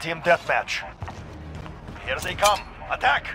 Team deathmatch. Here they come. Attack!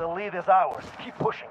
The lead is ours. Keep pushing.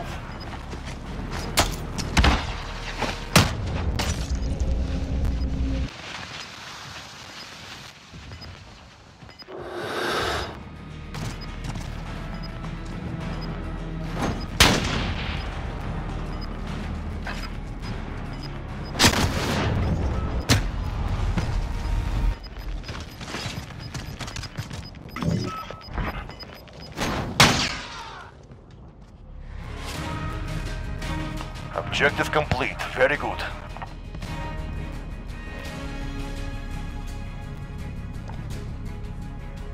Of Objective complete. Very good.